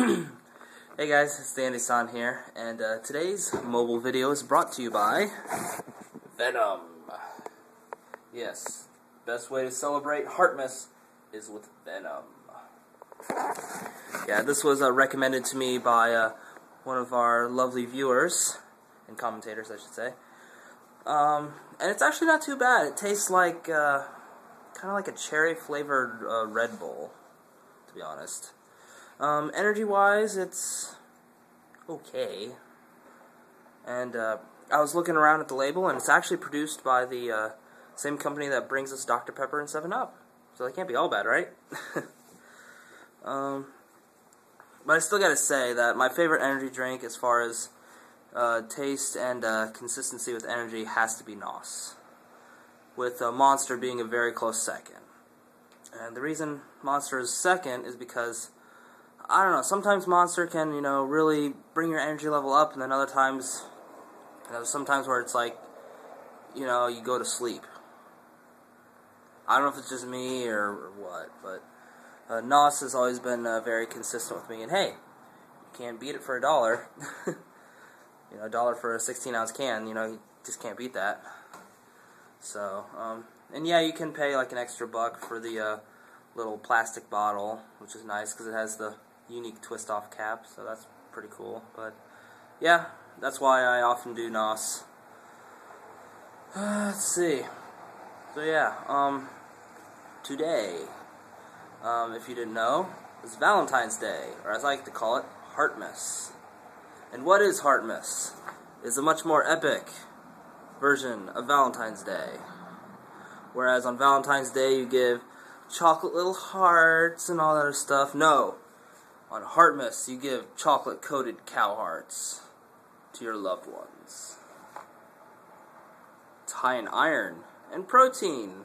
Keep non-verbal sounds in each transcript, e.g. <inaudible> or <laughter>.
hey guys, it's Dandy San here, and uh, today's mobile video is brought to you by Venom. Yes, best way to celebrate Heartmas is with Venom. Yeah, this was uh, recommended to me by uh, one of our lovely viewers and commentators, I should say. Um, and it's actually not too bad. It tastes like uh, kind of like a cherry flavored uh, Red Bull, to be honest. Um, energy wise, it's okay. And uh, I was looking around at the label, and it's actually produced by the uh, same company that brings us Dr. Pepper and 7 Up. So they can't be all bad, right? <laughs> um, but I still gotta say that my favorite energy drink, as far as uh, taste and uh, consistency with energy, has to be NOS. With uh, Monster being a very close second. And the reason Monster is second is because I don't know. Sometimes Monster can, you know, really bring your energy level up, and then other times, you know, sometimes where it's like, you know, you go to sleep. I don't know if it's just me or, or what, but uh, NOS has always been uh, very consistent with me. And hey, you can't beat it for a dollar. <laughs> you know, a dollar for a 16 ounce can. You know, you just can't beat that. So, um, and yeah, you can pay like an extra buck for the uh, little plastic bottle, which is nice because it has the unique twist off cap, so that's pretty cool. But yeah, that's why I often do NOS. Uh, <sighs> let's see. So yeah, um, today, um, if you didn't know, it's Valentine's Day, or as I like to call it, Heartmas. And what is Heartmas? Is a much more epic version of Valentine's Day. Whereas on Valentine's Day you give chocolate little hearts and all that other stuff. No, on Heartmas, you give chocolate coated cow hearts to your loved ones. It's high in iron and protein,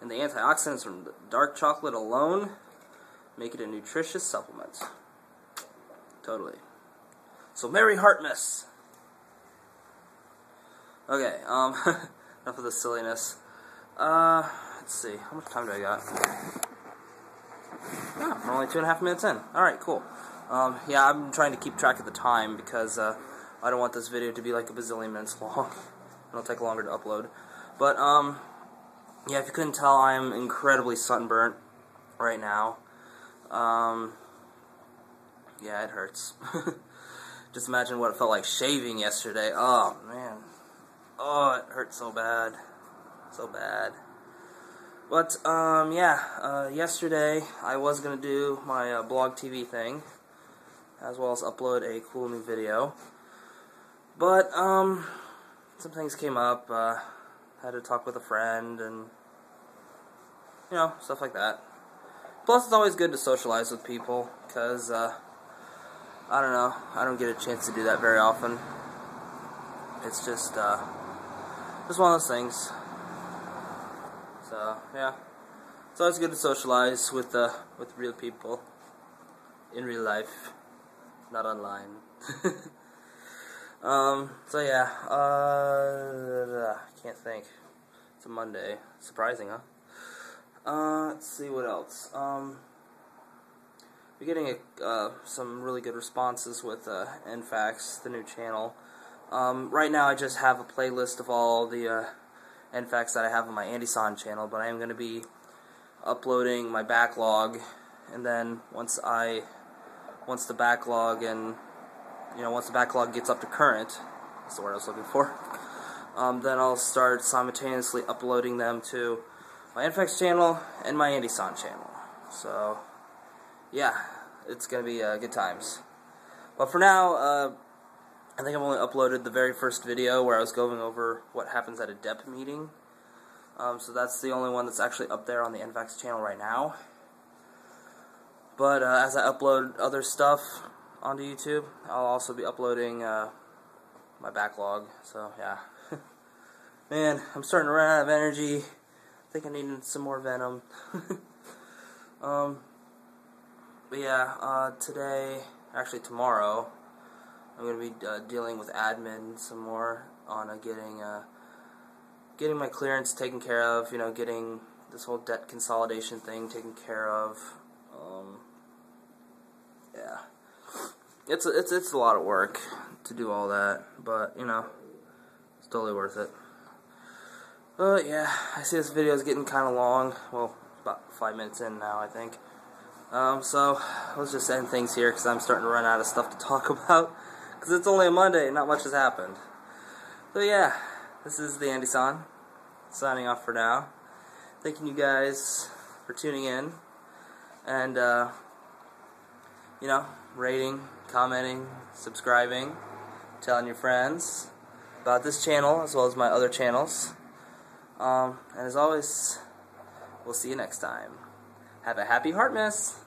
and the antioxidants from dark chocolate alone make it a nutritious supplement. Totally. So, Merry Heartmas! Okay, um, <laughs> enough of the silliness. Uh, let's see, how much time do I got? Oh, we're only two and a half minutes in. Alright, cool. Um, yeah, I'm trying to keep track of the time because uh, I don't want this video to be like a bazillion minutes <laughs> long. It'll take longer to upload. But, um, yeah, if you couldn't tell, I'm incredibly sunburnt right now. Um, yeah, it hurts. <laughs> Just imagine what it felt like shaving yesterday. Oh, man. Oh, it hurt so bad. So bad. But, um, yeah, uh, yesterday I was going to do my uh, blog TV thing, as well as upload a cool new video. But, um, some things came up, uh, had to talk with a friend, and, you know, stuff like that. Plus, it's always good to socialize with people, because, uh, I don't know, I don't get a chance to do that very often. It's just, uh, just one of those things. So yeah, it's always good to socialize with uh, with real people in real life, not online. <laughs> um. So yeah. Uh. Can't think. It's a Monday. Surprising, huh? Uh. Let's see what else. Um. We're getting a, uh, some really good responses with uh, NFAX, the new channel. Um, right now, I just have a playlist of all the uh, NFAX that I have on my Andy San channel, but I am going to be uploading my backlog, and then once I, once the backlog and, you know, once the backlog gets up to current, that's the word I was looking for, <laughs> um, then I'll start simultaneously uploading them to my NFAX channel and my Andy San channel. So, yeah, it's going to be uh, good times. But for now, uh, I think I've only uploaded the very first video where I was going over what happens at a DEP meeting. Um, so that's the only one that's actually up there on the NFAX channel right now. But uh, as I upload other stuff onto YouTube, I'll also be uploading uh, my backlog. So yeah, <laughs> man, I'm starting to run out of energy. I think I need some more Venom. <laughs> um, but yeah, uh, today, actually tomorrow, I'm going to be uh, dealing with admin some more on uh, getting uh, getting my clearance taken care of. You know, getting this whole debt consolidation thing taken care of. Um, yeah. it's a, it's it's a lot of work to do all that, but you know, it's totally worth it. But yeah, I see this video is getting kind of long. Well, about five minutes in now, I think. Um, so let's just end things here because I'm starting to run out of stuff to talk <laughs> about. Because it's only a Monday and not much has happened. So yeah, this is the Andy San signing off for now. Thanking you guys for tuning in and uh, you know rating, commenting, subscribing, telling your friends about this channel as well as my other channels. Um, and as always, we'll see you next time. Have a happy Heartmas!